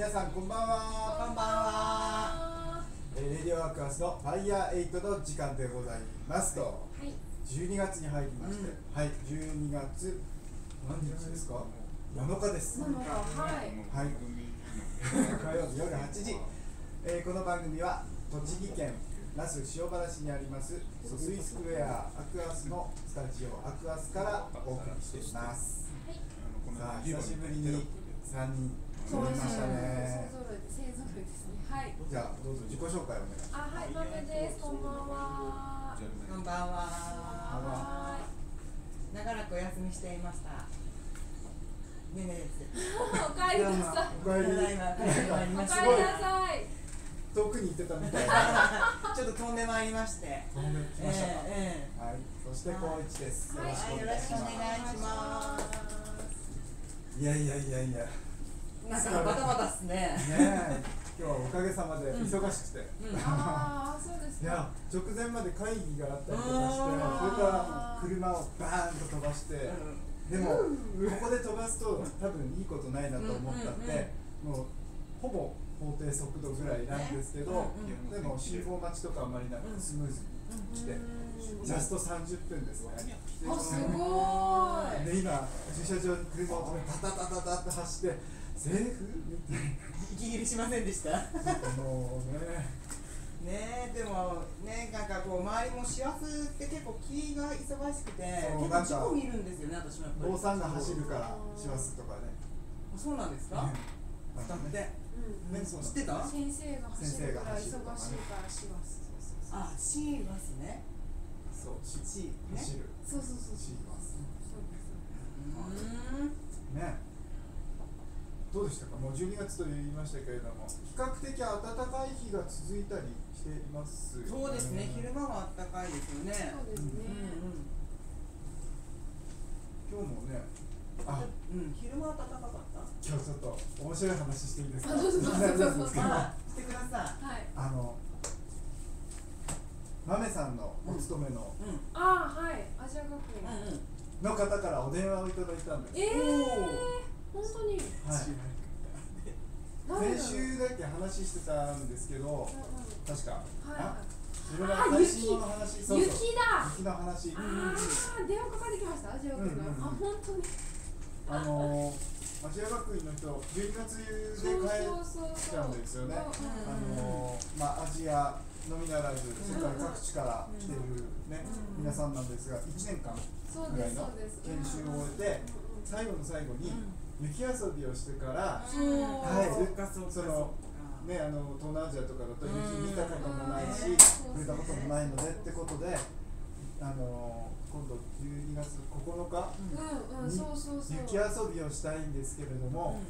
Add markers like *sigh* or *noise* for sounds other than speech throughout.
皆さんこんばんは。こんばんは。えーレディオアクアスのファイヤーエイトの時間でございますと、はい。12月に入りまして、うん。はい12月何日ですか？7日です。なのか、はい。はい。火曜日夜8時、えーこの番組は栃木県那須塩原市にあります疎水スクエアアクアスのスタジオアクアスからお送りしています。さあ久しぶりに3人そうです来ましたね。じゃあどうぞ自己紹介お願いしますあ、はい、まめです。こんばんは。こんばんは。は長らくお休みしていました。ねねです。おかえりなさい。おかえりただいま帰りました。おかえりなさい。遠くに行ってたみたいなちょっと飛んでまいりまして。飛んできましたか、えええはいそして光一です、はいよろしくえはい、よろしくおお願いします、願いします。いやいやいやいやなんかバタバタっすね。ねえ。今日はおかげさまで忙しくて、うん。*laughs* ああ、そうですいやか。直前まで会議があったりとかしてそれから車をバーンと飛ばして、でも、ここで飛ばすと多分いいことないなと思ったって、もうほぼ法定速度ぐらいなんですけど、うんうんでも信号待ちとかあんまりなくスムーズに来て、うんジャスト30分ですね。すごーい。で今駐車場に車を止めてタタタタタって走ってセーフみたい息切れしませんでした。なもうね。ねえでもねなんかこう周りも師走って結構気が忙しくて結構事故見るんですよね私もやっぱり。坊さんが走るから師走とかね。あそうなんですか、ね。うん。ね知ってた先生が走るから忙しいから先します。あシーバスね。そうしシーね。走る。そうそうそうシーバスそうん。ねどうでしたか？もう12月と言いましたけれども比較的暖かい日が続いたりしていますよそうですね。昼間は暖かいですよね。そうですね。今日もねあうんうん、うん、昼間は暖かかった？今日ちょっと面白い話していいですか？あどうぞ。どうぞどうぞなんですけどあしてくださはい。あの豆さんのお勤めの、いうん。あー、はい。アジア学院。うんうん。の方からお電話をいただいたんです。ええー、本当に。はい、先週だけ話してたんですけどうんうん確か、はいあい。ろいろあ配信の話。そうそう。雪だ。雪の話。ああ、電話かかってきました、アジア学院が。うんうんうん。あ、本当に。あのー、アジア学院の人12月で帰っちゃうんですよね。うんあのー、まあアジアのみならず世界各地から来てるね、うん。皆さんなんですが1年間ぐらいの。研修を終えてうんうん最後の最後に雪遊びをしてから、はい。そっかそっかそのね、あの東南アジアとかだと雪見たこともないし、うん。触れたこともないのでってことで、あの今度12月9日、うんうん、そうそうそう。雪遊びをしたいんですけれども、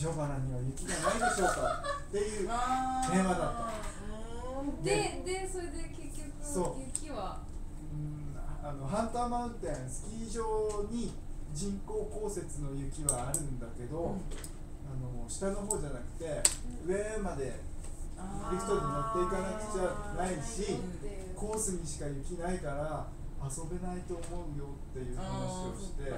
塩原には雪がないでしょうかっていう、テーマだった。で、で、それで結局、そう。雪は？うんあのハンターマウンテンスキー場に人工降雪の雪はあるんだけど、あの下の方じゃなくて上までリフトに乗っていかなくちゃないしうん。コースにしか雪ないから遊べないと思うよっていう話をして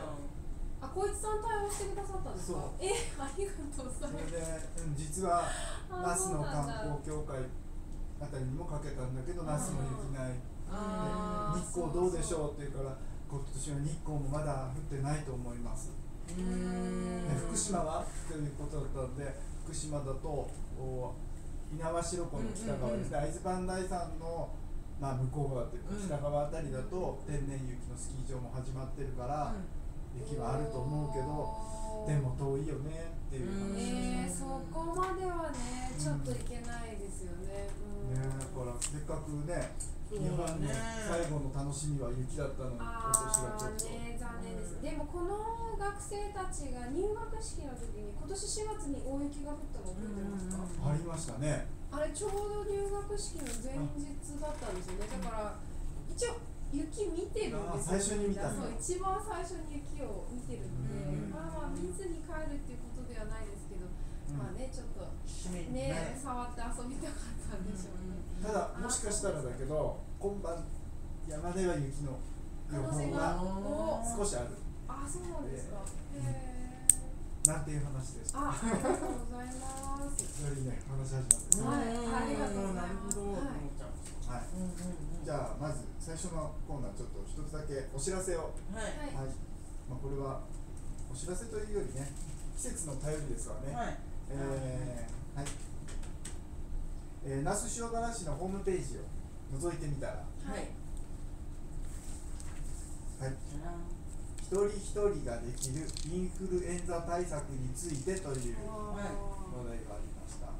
あ、小一さん対応してくださったんですか？そう。え、ありがとうございます。それで、うん、実はあ那須の観光協会あたりにもかけたんだけど那須の雪ない日光どうでしょうって言うから今年は日光もまだ降ってないと思います。福島はということだったんで福島だとお猪苗代湖の北側ですね。会津磐梯山の、まあ、向こう側というかうん。北側あたりだと天然雪のスキー場も始まってるから雪はあると思うけどでも遠いよねっていう話をしてえー、そこまではね、ちょっといけないですよね。うん。ねだからせっかくねそう日本のだね最後の楽しみは雪だったのに今あ年はちょっと、ーね残念です、でもこの学生たちが入学式の時に今年4月に大雪が降ったの覚えてますか、ありましたね。あれちょうど入学式の前日だったんですよね。だから一応雪見てるんです最初に見たそう一番最初に雪を見てるんで、うんまあまあ見ずに帰るっていうことではないですけど、うん。まあねちょっとねね。触って遊びたかったんでしょうね、ただもしかしたらだけど今晩山では雪の予報が少しある。あそうなんですか、へえなんていう話でしたあ、ありがとうございます。いきなりね話し始まって。ねはいありがとうございます。なるほど、はい。じゃあまず最初のコーナーちょっと一つだけお知らせを。はい。はい。はい、まあ、これはお知らせというよりね季節の便りですからね、はい。えーはいえー、那須塩原市のホームページを覗いてみたら、はいはい。はい、一人一人ができるインフルエンザ対策についてという話題がありました。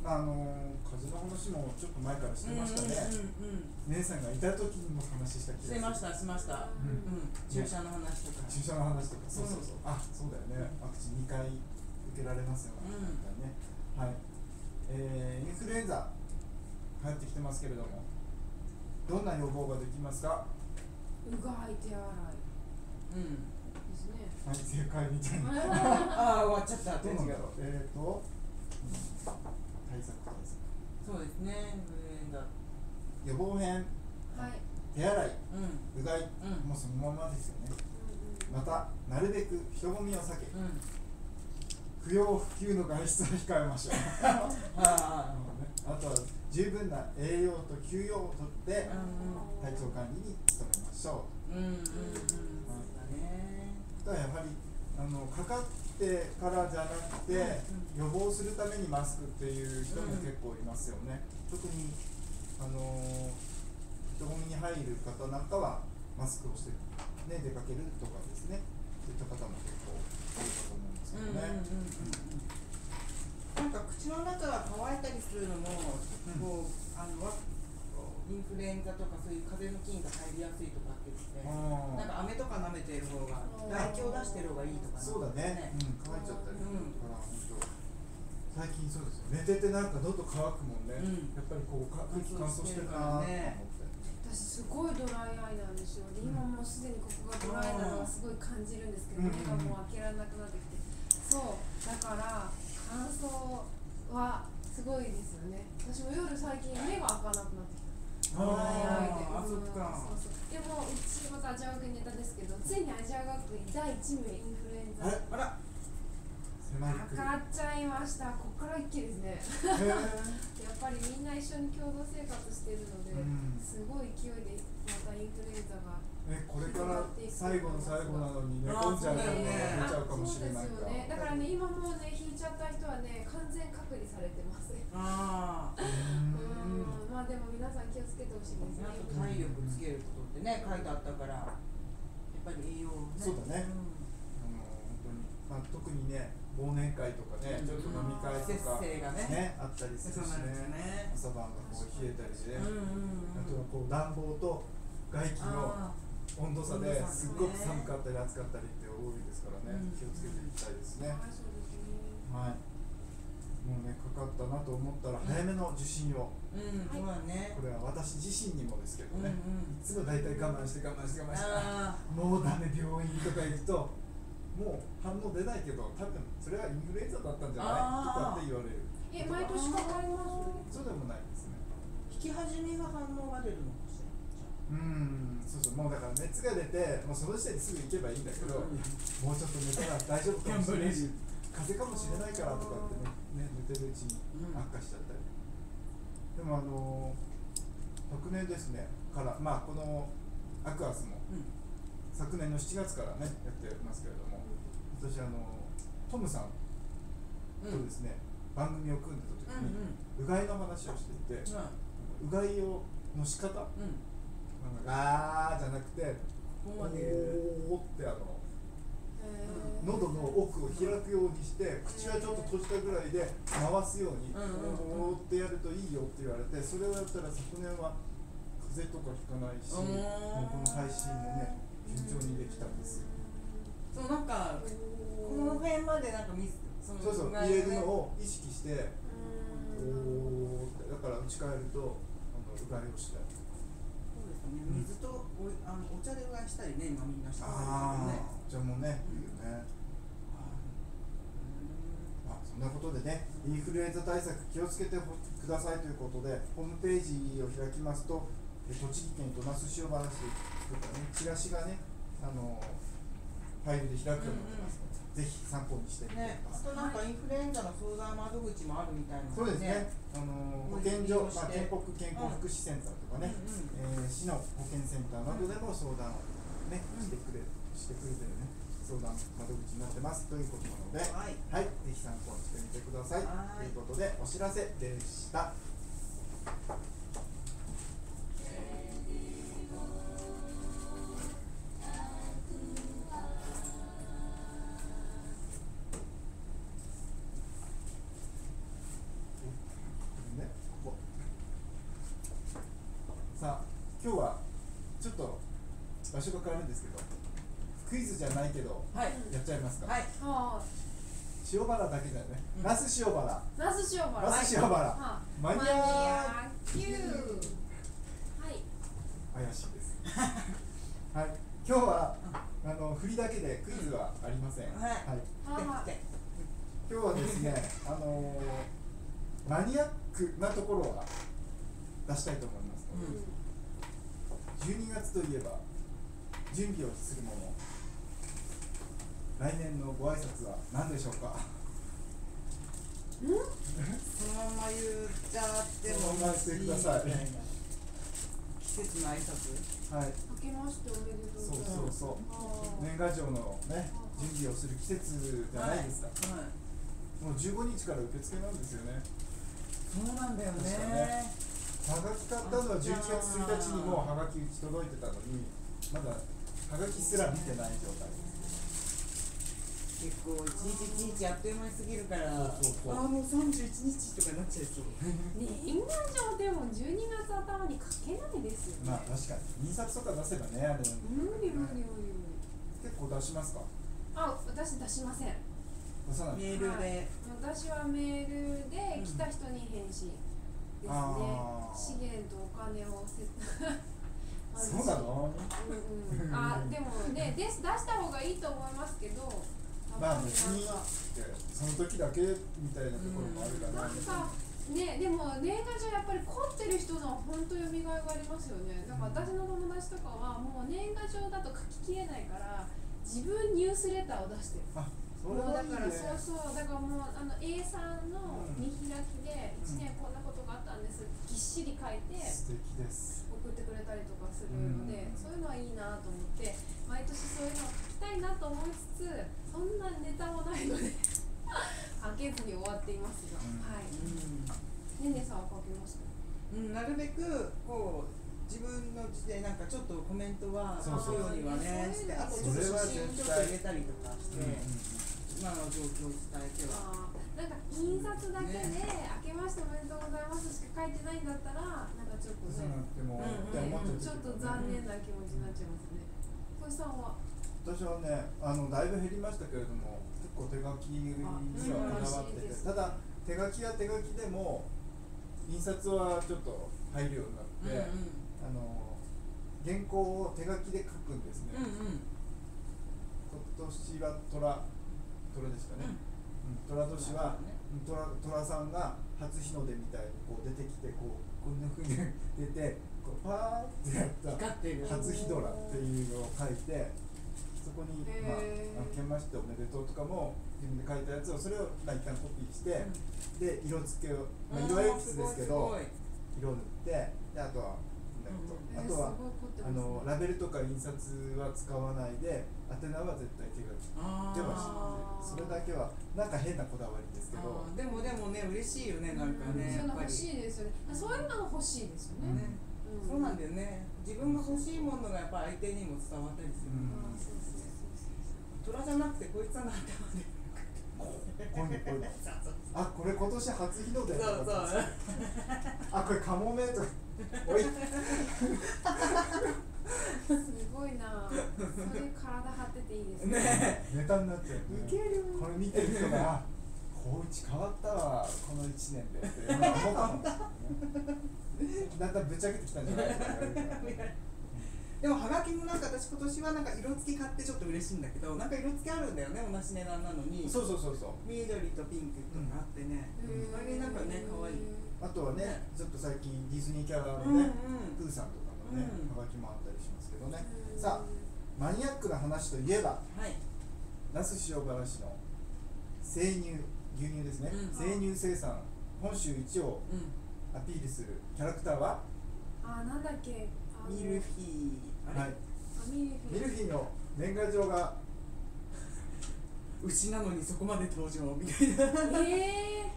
まああのー、風邪の話もちょっと前からしてましたね。うんうんうん姉さんがいた時にも話した気してましがすしましたうんうん注射の話とか注射の話とか、そうそうそう。あ、そうだよね。ワクチン2回受けられますよね。うんね。はい。えー、インフルエンザ流行ってきてますけれども、どんな予防ができますか？うがい手洗い。うん。ですね。はい、正解みたいな。ああ終わっちゃった。どうなんだろう？えーと、うん。対策対策。そうですね。予防編、はい。手洗い、うん。うがい、うん。もうそのままですよね。うんうん。また、なるべく人混みを避け、うん不要不急の外出は控えましょう。*laughs* あとは十分な栄養と休養をとって体調管理に努めましょうんうんうんそうだねう。ただやはりあのかかってからじゃなくて予防するためにマスクっていう人も結構いますよね。特にあの人混みに入る方なんかはマスクをして、ね、出かけるとかですねそういった方も結構多いかと思うんですけうんどね。うんうんうんなんか口の中が乾いたりするのも、こうあのわインフルエンザとかそういう風邪の菌が入りやすいとかって言って、あーなんか飴とか舐めてる方が唾液を出してる方がいいとかそうだね、うん、乾いちゃったりするうん。最近そうですよ。寝ててなんか喉乾くもんね。うんやっぱりこうか空気乾燥してるなと思って。私すごいドライアイなんですよ。で今もうすでにここがドライなのがすごい感じるんですけど、うん目がもう開けられなくなってきて。そうだから乾燥はすごいですよね。私も夜最近目が開かなくなってきた。あーあそっかそうそうでもうちまたアジア学院ネタですけど、ついにアジア学院第一名インフルエンザあら。かかっちゃいました。ここから一気ですね。へ *laughs* やっぱりみんな一緒に共同生活してるので、うんすごい勢いでまたインフルエンザが。え、これから最後の最後なのに寝あ込んじゃうからそうだよね出ちゃうかもしれないそうですよね。だからね今もうね引いちゃった人はね完全隔離されてます。うああうん。ん。まあでも皆さん気をつけてほしいですね。体力つけることってね書いてあったから。やっぱり栄養をね。そうだね。あの本当にまあ特にね忘年会とかね、うん。ちょっと飲み会とか節制がね。あったりするしね。ね。朝晩がこう冷えたりして、うんうんうん。あとはこう暖房と外気のあ温度差ですっごく寒かったり暑かったりって多いですからね、うん。気をつけていきたいですね。はいもうねかかったなと思ったら早めの受診を、ーうんそうだね。これは私自身にもですけどね、うん。うんいつも大体我慢して我慢して我慢してあもうダメ病院とか行くともう反応出ないけど多分それはインフルエンザだったんじゃない？とかって言われる。え毎年かかります？そうでもないですね。ー引き始めが反応が出るのかしら？うんそうそう。もうだから熱が出てもうその時点ですぐ行けばいいんだけど、うん。もうちょっと寝たら大丈夫かもしれない。し風邪頑かもしれないからとかってねね寝てるうちにうん悪化しちゃったり、でもあの昨年ですね。からまあこのアクアスもうん。昨年の7月からねやってますけれども私あのトムさんとうんですね、番組を組んでた時に、うがいの話をしていて、うがいをの仕方うん。なんかあーじゃなくてここまでおーってあの喉の奥を開くようにして口はちょっと閉じたぐらいで回すように、うん。うってやるといいよって言われてそれをやったら昨年は風邪とかひかないし、この配信もね順調にできたんですよ。そうなんかこの辺までなんか水そのそうそう入れるのを意識してうん。おーってだから打ち返るとあのうがいをしたいそうですね水とおあのお茶でうがいしたりね今みんなしてますあねあじゃあもうねいいよね。まあ、そんなことでね、インフルエンザ対策気をつけてほくださいということで、ホームページを開きますと、え栃木県と那須塩原市とかね、チラシがね、あのファイルで開くようになってますので、ぜひ参考にしてみてね、あください。となんかインフルエンザの相談窓口もあるみたいなのそうですね。あの保健所、まあ健保健康福祉センターとかね、えー市の保健センターなどでも相談をね、うん。してくれしてくれてるね相談窓口になってますということなので、はい。はい、ぜひ参考にしてみてください。ということでお知らせでした。場所が変わるんですけどクイズじゃないけどはい。やっちゃいますか、はい。あ塩原だけだよね、うん。那須塩原。あ那須塩原。那須塩原、はマニアマニア Q はい。怪しいです。はい。今日はあの振りだけでクイズはありません、はい。今日はですねあのーマニアックなところは出したいと思います、うん12月といえば準備をするもの来年のご挨拶は何でしょうかそのまま言っちゃってもそのまま言ってください。季節の挨拶。はい。明けましておめでとうそうそうそう年賀状のね準備をする季節じゃないですか、はい。もう15日から受付なんですよね。そうなんだよね。はがき買ったのは11月1日にもうはがき打ち届いてたのにまだはがきすら見てない状態結構一日一日あっという間に過ぎるから。そうそうそう。ああもう31日とかなっちゃいそう。年賀状でも12月頭に書けないですよね、まあ確かに。印刷とか出せばねあれ結無理無理無理無理。構出しますか？あ私出しません。出さない。メールで。私はメールで来た人に返信ですね、資源とお金をせ *laughs* そうなの？うんうん、あでもねで出した方がいいと思いますけどまあ別になんかその時だけみたいなところもあるから、なんかねでも年賀状やっぱり凝ってる人のは本当読みがいがありますよね。だから私の友達とかはもう年賀状だと書ききれないから自分ニュースレターを出してる。あそだはいいね。からそうそうだからもうあの A さんの見開きでうん。1年こんなことがあったんですぎっしり書いて素敵です送ってくれたりとかするので、うん。そういうのはいいなと思って毎年そういうのを書きたいなと思いつつそんなネタもないので *laughs* 開けずに終わっていますが、うん。はい。うん。ねねさんは書きました？うん、なるべくこう自分の字でなんかちょっとコメントは書そうそう。くようにはねそうしてあとちょっとそれは写真ちょっと入れたりとかして、今の状況を伝えては。なんか印刷だけで、明けましておめでとうございますしか書いてないんだったらなんかちょっとねうんって思っちょっと残念な気持ちになっちゃいますね。小石さんは？私はねあのだいぶ減りましたけれども結構手書きにはこだわってて、うんただ手書きは手書きでも印刷はちょっと入るようになって、あの原稿を手書きで書くんですね、うんうん。今年は虎虎でしたね、うん、虎年はうん虎虎さんが初日の出みたいにこう出てきてこうこんなふうに出てこうパーってやった。初日ドラっていうのを書いてそこに、まああの「けましておめでとう」とかも自分で書いたやつをそれを、まあ、一旦コピーして、で色付けを、まあ、色鉛筆ですけど色塗ってであとはあとは、あのラベルとか印刷は使わないで宛名は絶対手書き。ではあーそれだけはなんか変なこだわりですけど。でもでもね嬉しいよねなんかねそういうの欲やっぱり。しいですよね。そういうのが欲しいですよね、ねそうなんだよね。自分が欲しいものがやっぱ相手にも伝わったりする、うん。虎じゃなくてこいつはなんてここにこういうのそうそうあこれ今年初日の出とそうか？そうあこれカモメとか。おい。すごいな。それ体張ってていいですね。ね。ネタになっちゃう、ね、ウケるこれ見てる人があ高一変わったわこの1年でって思ったかも。しれないねだんだんぶっちゃけてきたんじゃない？*laughs* かなでもはがきもなんか私今年はなんか色付き買ってちょっと嬉しいんだけどなんか色付きあるんだよね同じ値段なのに。そうそうそうそう。緑とピンクとかあってね、あれなんかね可愛い。あとはねちょっと最近ディズニーキャラのうんうん。ね、プーさんとかのね、うん。はがきもあったりしますけどね。さあマニアックな話といえばははい。那須塩原市の生乳牛乳ですね、うん。生乳生産本州一をうん。アピールするキャラクターは、あなんだっけ。ミルフィーはい、あミルフィーの年賀状が牛なのにそこまで登場みたいな。え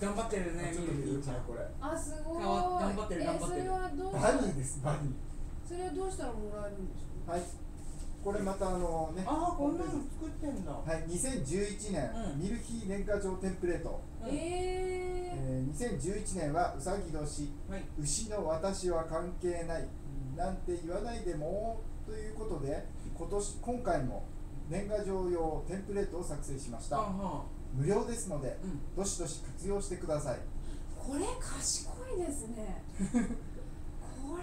頑張ってるねちょっと見る？ミルフィー。ちゃんこれ。ー、あすごい。頑張ってる頑張ってる。えそれはどうバニー。ですバニそれはどうしたらもらえるんですか？ーはい。これまたあのねああこんなの作ってんだ、はい2011年、うんミルフィー年賀状テンプレート、うん。ええー、2011年はうさぎ年。はい。牛の私は関係ないなんて言わないでもということで今年今回も年賀状用テンプレートを作成しました。無料ですのでうん。どしどし活用してください。これ賢いですね。これ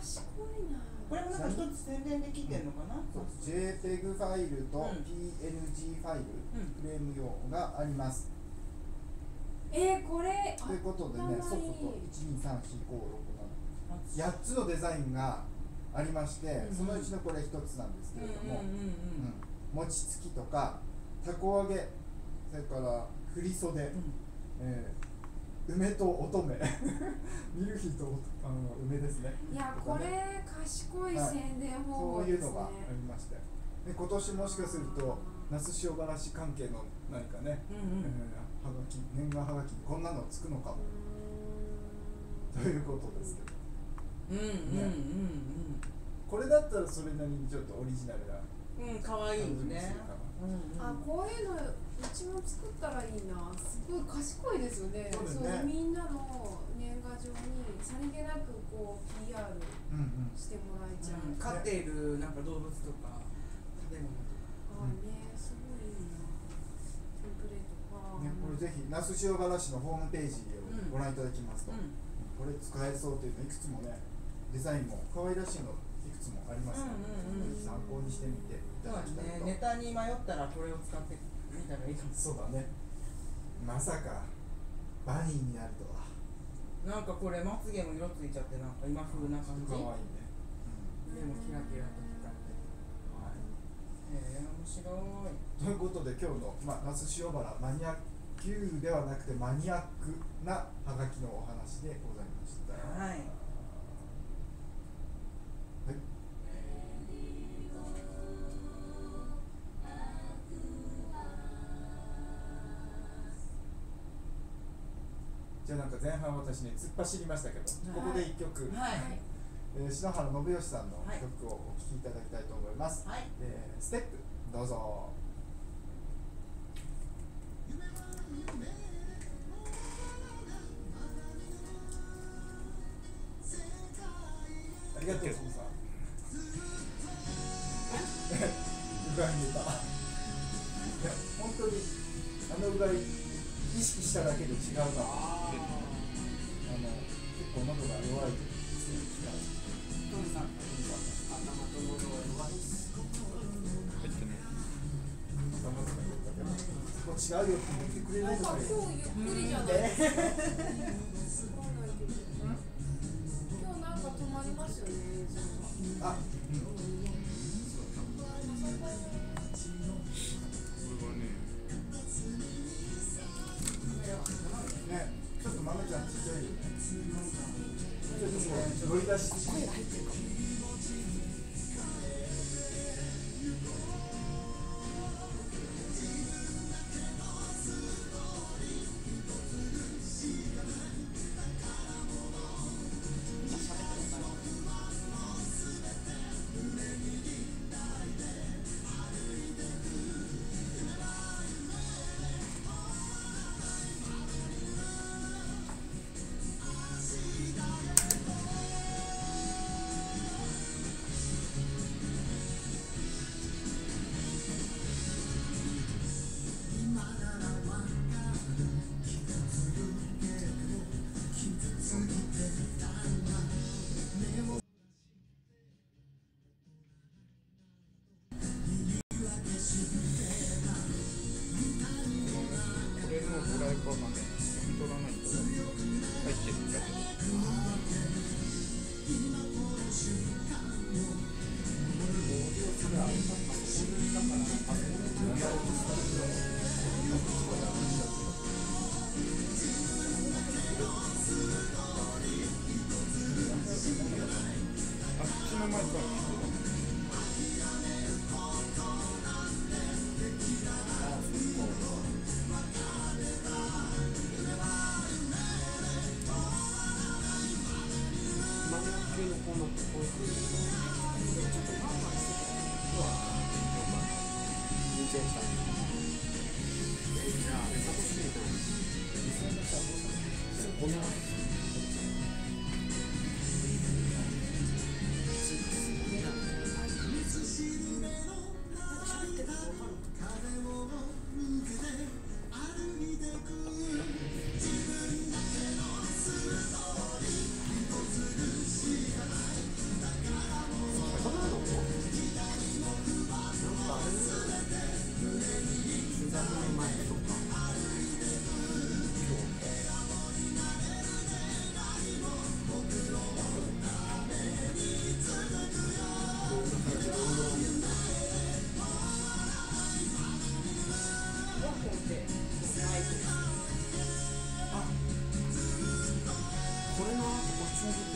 賢いな。これもなんか一つ宣伝できてんのかな、JPEG ファイルとうん。PNG ファイル、うん。フレーム用があります。えー、これあということでねそうそうそう。1234567 8つのデザインがありまして、うんそのうちのこれ1つなんですけれども、うんうんうんうん。うん。餅つきとかたこ揚げそれから振り袖、えー梅と乙女。*laughs* ミルフィーとあの梅ですね。いやね。これ賢い宣伝そう方法ですね、い。うのがありまして。で今年もしかすると那須塩原市関係の何かね、うんうん。えーはがき年賀はがきにこんなのつくのかも。うということですけどうんうんうんこれだったらそれなりにちょっとオリジナルなうんうん可愛いよねうんうん。あこういうのうちも作ったらいいな。すごい賢いですよね。そうね。みんなの年賀状にさりげなくこう PR うんうん。してもらえちゃう、うん飼っているなんか動物とか食べ物とか。あねすごいいいな。テンプレートか、ね、これぜひ那須塩原市のホームページをご覧いただきますと、うん。これ使えそうというのいくつもねデザインも可愛らしいのいくつもありますので、うんうんうん。ぜひ参考にしてみていただきたいと、ね。ネタに迷ったらこれを使ってみたらいいかも。そうだね。まさかバニーになるとは。なんかこれまつげも色ついちゃってなんか今風な感じ。可愛いね、目もキラキラと光ってはい。へえ面白い。ということで今日の、まあ、那須塩原マニアックではなくてマニアックなハガキのお話でございました。はいはいじゃあなんか前半私ね突っ走りましたけど、はい。ここで一曲、はい。えー篠原信義さんのはい。曲をお聴きいただきたいと思います、はい。えーステップどうぞありがとう、そうさん。う違うよって言ってくれないのがいい今日ゆっくりじゃないですか。*laughs*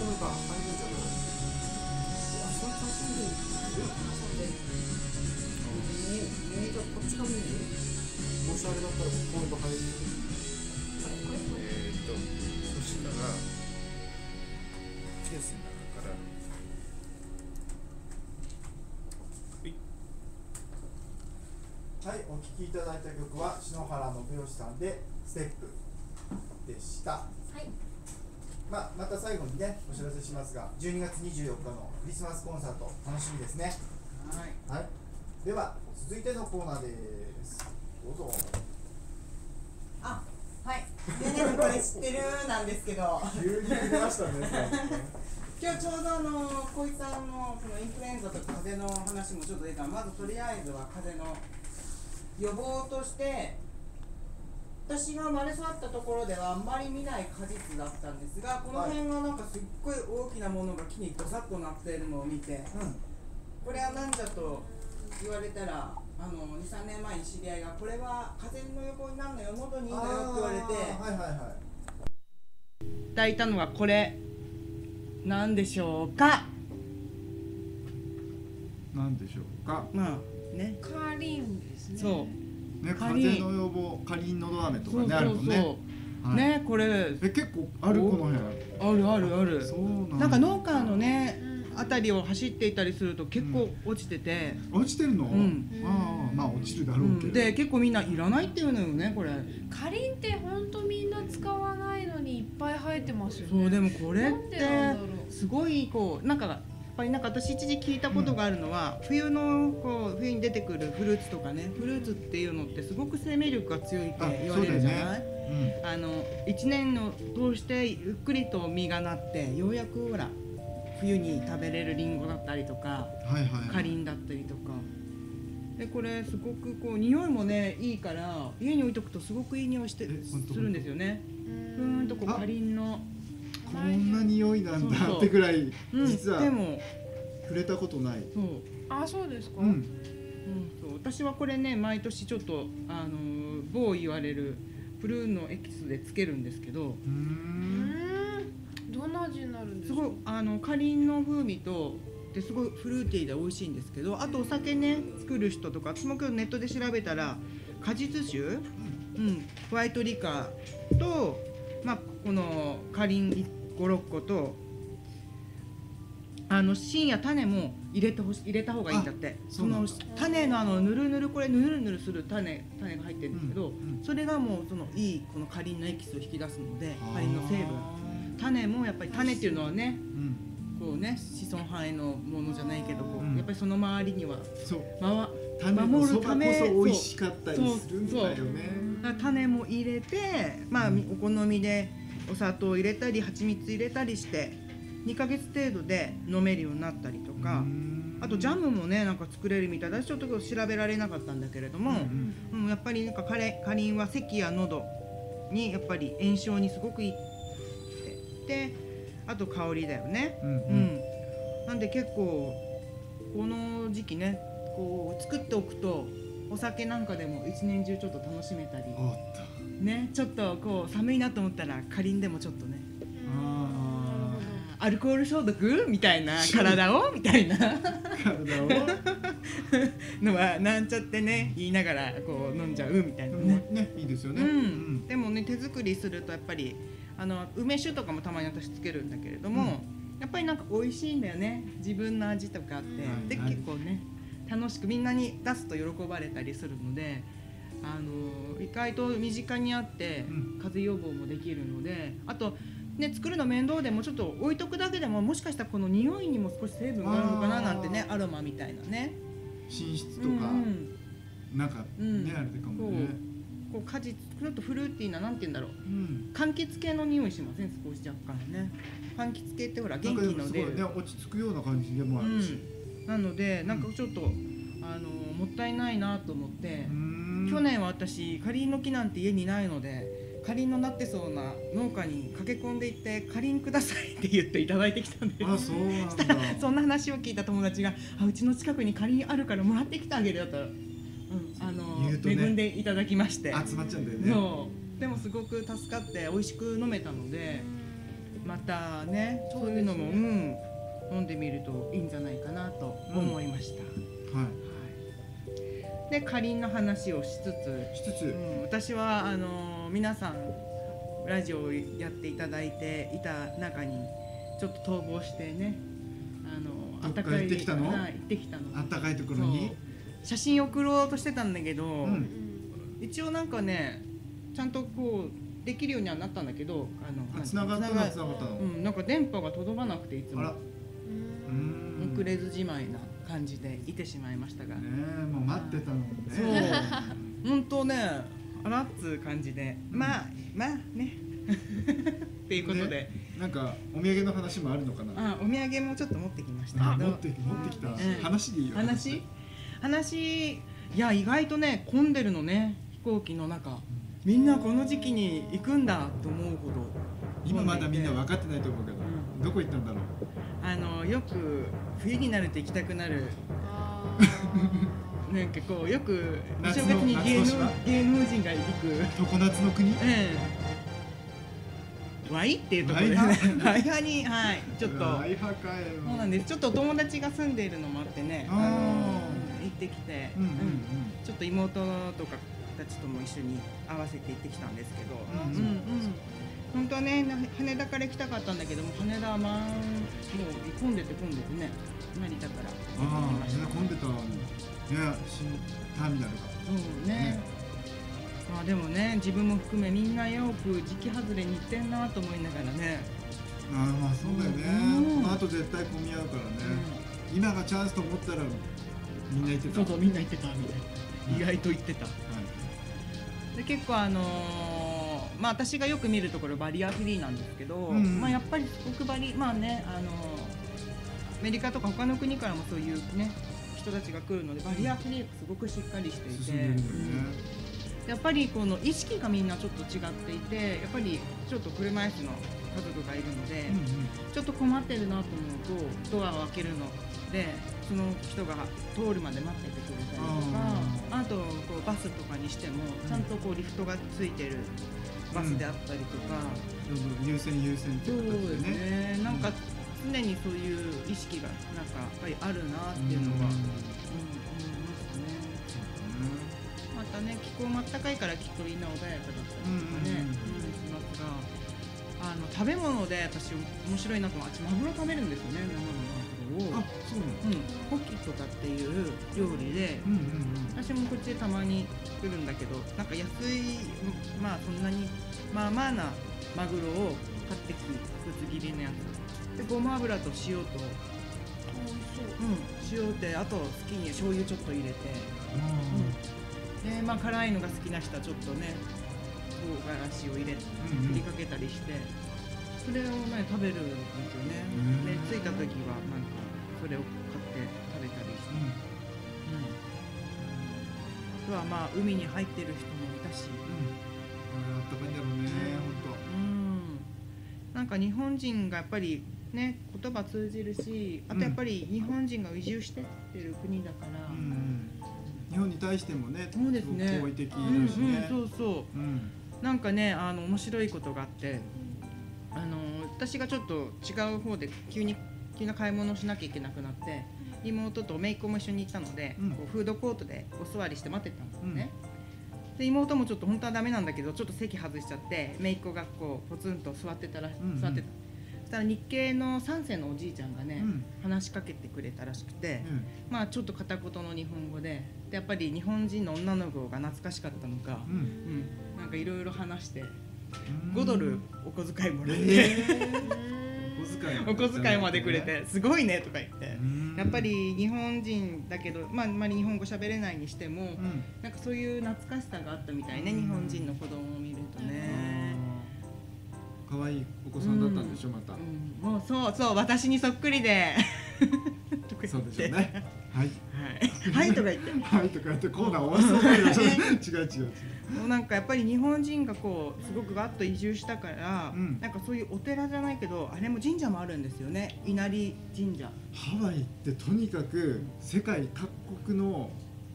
っちにずっとなんか入るんじゃないあそれ楽しんでるえじゃこっちが見るもしあれだったら今度入るえーとそしたらケースの中からはいはい、お聴きいただいた曲は篠原信義さんで「ステップ」でした、はい。まあ、また最後にねお知らせしますが12月24日のクリスマスコンサート楽しみですね。はい。はい。では続いてのコーナーです。どうぞ。あはい。ねねこれ知ってるなんですけど。急に出ましたね今日ちょうどあの小井さんのそのインフルエンザとか風邪の話もちょっと出た。まずとりあえずは風邪の予防として私が生まれ育ったところではあんまり見ない果実だったんですがこの辺がなんかすっごい大きなものが木にドサッとなっているのを見てうん。これは何だと言われたらあの23年前に知り合いがこれは風邪の予防になるのよ喉にいいのよって言われてはいはいはい。抱いたのがこれなんでしょうか？なんでしょうか？まあね。カーリンですね。そうね風邪の予防カリンのど飴とかそうねあるもんね。はい。ねこれ。え結構あるこの辺。あるあるある。そうなんだ。なんか農家のねうん。あたりを走っていたりすると結構落ちてて、落ちてるの、ん。ああまあ落ちるだろうけど、で結構みんないらないっていうのよねこれ。かりんって本当みんな使わないのにいっぱい生えてますよね。そうでもこれってすごいこうなんかぱりなんか私一時聞いたことがあるのは、冬のこう冬に出てくるフルーツとかねフルーツっていうのってすごく生命力が強いって言われるじゃない、うん。あの1年の通してゆっくりと実がなってようやくほら冬に食べれるりんごだったりとかはいはいかりんだったりとか。でこれすごくこう匂いもねいいから家に置いとくとすごくいい匂いしてするんですよね。うふーんとこうあ。かりんの、こんな匂いなんだってぐらいうん、実は触れたことない、そう,、あそうですか、うん、うん、そう私はこれね毎年ちょっとあのー某言われるプルーンのエキスでつけるんですけど。どんな味になるんですすかごいあのかりんの風味とですごいフルーティーで美味しいんですけどあとお酒ね作る人とか私も今日ネットで調べたら果実酒、うん、ホワイトリカーと、まあ、このかりん56個とあの芯や種も入れてほし入れた方がいいんだって。そうの種のあのぬるぬるこれぬるぬるする種種が入ってるんですけど、うんうんそれがもうそのいいこのかりんのエキスを引き出すのでかりんの成分。あ種もやっぱり種っていうのはねーうん。こうね子孫繁栄のものじゃないけどこう、うん。やっぱりその周りにはそう。守るためそ美味しかったりするんだよね。わ種も入れてまあうん。お好みでお砂糖入れたり蜂蜜入れたりして2ヶ月程度で飲めるようになったりとかうん。あとジャムもねなんか作れるみたいだ。しちょっと調べられなかったんだけれども、うんうん、やっぱりなんかかれかりんは咳や喉にやっぱり炎症にすごくいいってであと香りだよね。うんううん。ん、なんで結構この時期ねこう作っておくとお酒なんかでも一年中ちょっと楽しめたりねちょっとこう寒いなと思ったらかりんでもちょっとね。あアルコール消毒？みたいな。*laughs* 体を？みたいな。あ体を？*laughs* のはなんちゃってね言いながらこう飲んじゃう？みたいなね。ねいいですよね。うん、でもね手作りするとやっぱりあの梅酒とかもたまに私つけるんだけれども、ややっぱりなんか美味しいんだよね。自分の味とかあって、ではい。はい結構ね楽しくみんなに出すと喜ばれたりするのであの意外と身近にあってうん。風邪予防もできるのであとね作るの面倒でもちょっと置いとくだけでももしかしたらこの匂いにも少し成分があるのかななんてねアロマみたいなね。寝室とか、うん。うんなんかね、うん。あれかもね。こう果実ちょっとフルーティーななんて言うんだろう。うん。柑橘系の匂いしません？少し若干ね。柑橘系ってほら元気の出る。いね。落ち着くような感じでもあるし、うん、なのでなんかちょっと、あのもったいないなと思ってう、ん去年は私かりんの木なんて家にないのでかりんのなってそうな農家に駆け込んでいって「かりんください」って言っていただいてきたんですあそうなんだ。そんな話を聞いた友達が「あうちの近くにかりんあるからもらってきてあげるよ」と、うん、あのね。恵んでいただきまして。集まっちゃうんだよね。そう。でもすごく助かって美味しく飲めたのでまたねそういうのもう、ん、飲んでみるといいんじゃないかなと思いました、はいはい、でかりんの話をしつつ、しつつ、うん、私はあの皆さんラジオをやっていただいていた中にちょっと逃亡してねあのどっか行ってきたの？はい行ってきたの。あったかいところに？写真送ろうとしてたんだけど、うん。一応なんかねちゃんとこうできるようにはなったんだけどあのあ繋がったの？は繋がったの、うん、なんか電波が届かなくていつも。遅れずじまいな感じでいてしまいましたが、ねえもう待ってたのにそう。ね *laughs* 本当ねあらっつう感じで、まあまあね。*laughs* っていうことで、ねなんかお土産の話もあるのかな？あお土産もちょっと持ってきましたけ持って持ってきた、ん。話？でいいよ話？話？いや意外とね混んでるのね飛行機の中。みんなこの時期に行くんだと思うほど今まだみんな分かってないと思うけど、うん。どこ行ったんだろう？あのよく冬になると行きたくなる。あなんかこうよくお正月に芸能芸能人が行く。常夏の国？ええ。ワイっていうところでね。ワイハにはい。ちょっと。そうなんです。ちょっとお友達が住んでいるのもあってね。あの行ってきて、うんうんうん。ちょっと妹とかたちとも一緒に合わせて行ってきたんですけど、うん。うんうん本当はねな羽田から行きたかったんだけども羽田はまあもう混んでて混んでてね成田から。ああ行ってきましたね混んでたね新ターミナルがそうね。ね。まあでもね自分も含めみんなよく時期外れに行ってんなと思いながらね、ああまあそうだよね、うん。この後絶対混み合うからね、今がチャンスと思ったらみんな行ってた。そうそうみんな行ってたみたいな意外と行ってたはいで結構あのーまあ私がよく見るところバリアフリーなんですけど、うん。まあやっぱりすごくバリまあねあのーアメリカとか他の国からもそういうね人たちが来るのでバリアフリーがすごくしっかりしていて、ね、やっぱりこの意識がみんなちょっと違っていてやっぱりちょっと車椅子の家族がいるので、うんうん。ちょっと困ってるなと思うとドアを開けるのでその人が通るまで待っててくれたりとかあとこうバスとかにしてもちゃんとこうリフトがついてるバスであったりとか、どん。優先優先ってそういう形ですでねね。なんか常にそういう意識がなんかやっぱりあるなっていうのが、うん。思いますね。またね気候も暖かいからきっとみんな穏やかだったりとかね、うんうんうん。うんしますがあの食べ物で私面白いなと思うあっちマグロ食べるんですよね生のあそうなん、キとかっていう料理でうんうん私もこっちでたまに作るんだけどなんか安いまあそんなにまあまあなマグロを買ってきぶつ切りのやつ。でごま油と塩と、う。ん、塩であと好きに醤油ちょっと入れて。うんでまあ辛いのが好きな人はちょっとね唐辛子を入れてうんうん。振りかけたりして。それをね食べるんですよね。うん。で着いた時はなんかそれを買って食べたりして、うん。あとはまあ海に入ってる人もいたし。うん。あったかいんだろうねうん。なんか日本人がやっぱりね言葉通じるしあとやっぱり日本人が移住してってる国だから、本当。うんうん。日本に対してもねそうですね。好意的だしうんうんねそうそう。うん。なんかねあの面白いことがあって。あの私がちょっと違う方で急に急な買い物をしなきゃいけなくなって妹と姪っ子も一緒に行ったので、うん。こうフードコートでお座りして待ってたんですね、で妹もちょっと本当はダメなんだけどちょっと席外しちゃって姪っ子がこうポツンと座ってたら、んうん。座ってた。そししたら日系の3世のおじいちゃんがね、うん。話しかけてくれたらしくて、うん。まあちょっと片言の日本語ででやっぱり日本人の女の子が懐かしかったのか、うん。うん、なんかいろいろ話してうん。5ドルお小遣いもらって、お小遣いお小遣いまでくれてすごいねとか言って。うん。やっぱり日本人だけど、まあ、あんまり日本語喋れないにしても、うん。なんかそういう懐かしさがあったみたいね、うん。日本人の子供を見るとね。可愛いお子さんだったんでしょまた。うん。もうそうそう私にそっくりで。そうでしょうねはい。はい、はいとか言って。*laughs* はいとか言ってコーナー終わりそうだけど違う違う違う。もうなんかやっぱり日本人がこうすごくガッと移住したから、うん。なんかそういうお寺じゃないけどあれも神社もあるんですよね。稲荷神社。ハワイってとにかく世界各国の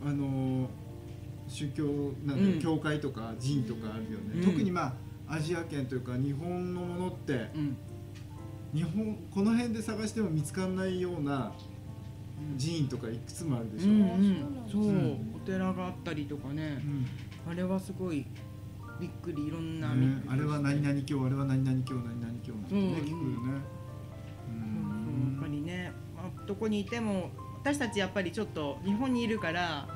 あのー宗教なんていうのうん。教会とか寺院とかあるよね、うん。特にまあアジア圏というか日本のものってうん。日本この辺で探しても見つからないような寺院とかいくつもあるでしょ、うんうん。うん。そう、うんお寺があったりとかね。あれはすごいびっくりいろんな、ねあれは何々教あれは何々教何々教なんてねうん。聞くよね。やっぱりね、まあ、どこにいても私たちやっぱりちょっと日本にいるから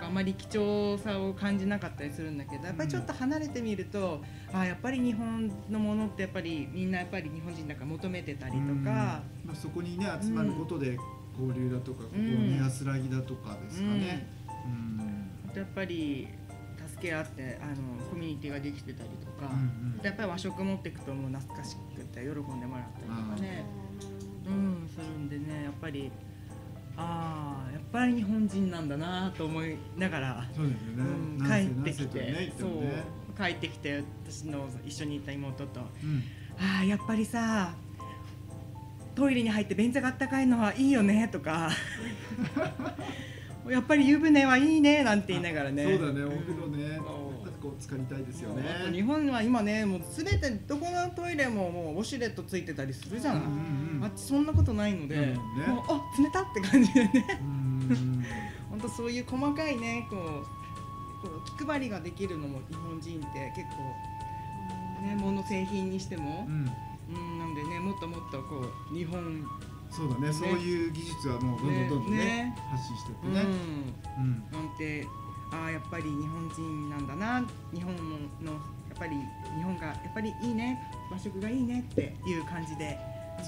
あまり貴重さを感じなかったりするんだけどやっぱりちょっと離れてみると、あやっぱり日本のものってやっぱりみんなやっぱり日本人だから求めてたりとか、うん。まあ、そこにね集まることで交流だとか、ここうん。に安らぎだとかですかね、うん。やっぱり助け合ってあのコミュニティができてたりとか、うんうん。やっぱり和食持っていくともう懐かしくて喜んでもらったりとかね。うん、するんでねやっぱりああやっぱり日本人なんだなと思いながら、そうね、帰ってきて、ねそう帰ってきて私の一緒にいた妹とうん「ああやっぱりさトイレに入って便座があったかいのはいいよね」とか「*laughs* やっぱり湯船はいいね」なんて言いながらね。そうだねお風呂ね、こう浸かりたいですよね。日本は今ねもうすべてどこのトイレももうウォシュレットついてたりするじゃない、うんうん。あっちそんなことないので、うんね。もうあ冷たって感じでね。うん本当そういう細かいねこうこう気配りができるのも日本人って結構ね物製品にしても。う、んうん、なんでねもっともっとこう日本、うんそうだねそういう技術はもうどんどんどんどんねね。発信してってね。うん。なんてああやっぱり日本人なんだな日本のやっぱり日本がやっぱりいいね和食がいいねっていう感じで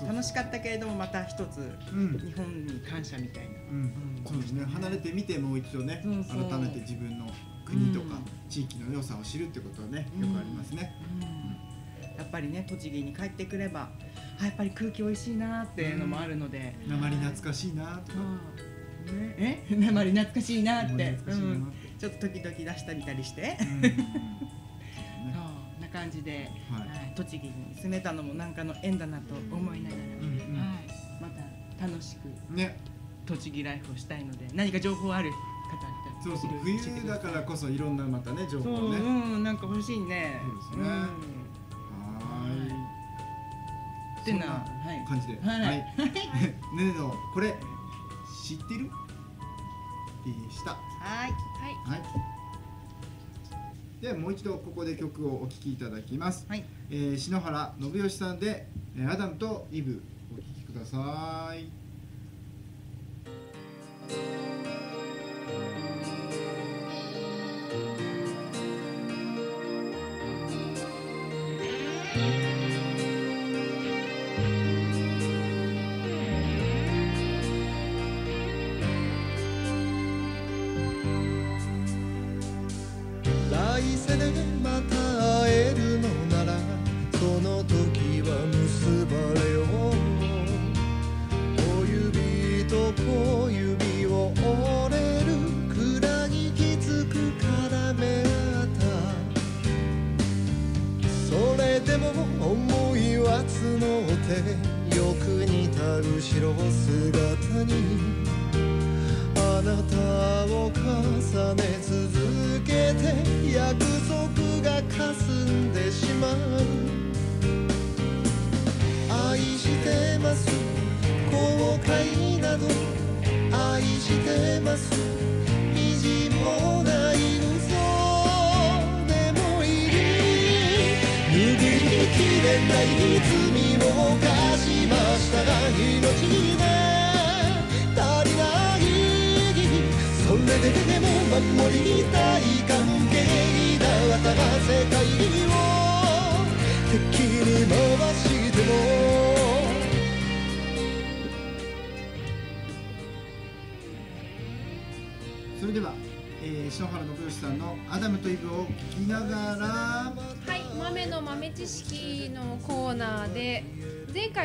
楽しかったけれどもまた一つうん。日本に感謝みたいな。うん。そうですね。離れてみてもう一度ね改めて自分の国とかうん。地域の良さを知るってことはねうんよくありますねやっぱりね栃木に帰ってくればあやっぱり空気美味しいなっていうのもあるので、鉛懐かしいなとかね。え？鉛懐かしいなって、うん、ちょっと時々出したりたりして、うん。*laughs* そうな感じで、はい。はい栃木に住めたのもなんかの縁だなと思いながら、うんうん。はい、また楽しくね。栃木ライフをしたいので何か情報ある方そうそう。冬だからこそいろんなまたね情報ね。うん、なんか欲しいね。そうですね。んはーいってな感じで。はい。ねねのこれ知ってる？でした。はい。はい。はい。ではもう一度ここで曲をお聴きいただきます、はい。えー篠原信義さんで「えーアダムとイブ」お聴きください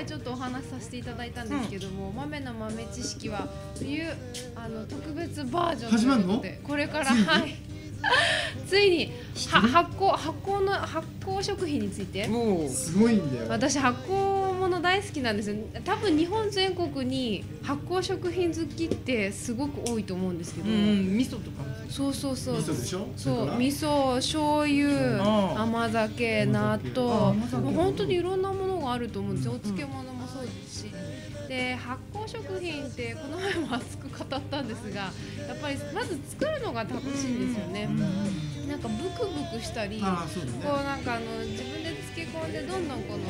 回ちょっとお話しさせていただいたんですけども、豆の豆知識は冬あの特別バージョンということでこれからはい。ついには *laughs* 発酵発酵の発酵食品について。もうすごいんだよ。私発酵物大好きなんですよ。多分日本全国に発酵食品好きってすごく多いと思うんですけど、うん味噌とかもそう。そうそう味噌でしょ？そう。味噌醤油甘酒納あ豆もう本当にいろんなものがあると思うんですよ。お漬物もそうですし。で発酵食品ってこの前も熱く語ったんですがやっぱりまず作るのが楽しいんですよね。なんかブクブクしたりこうなんかあの自分け込んでどんどんこの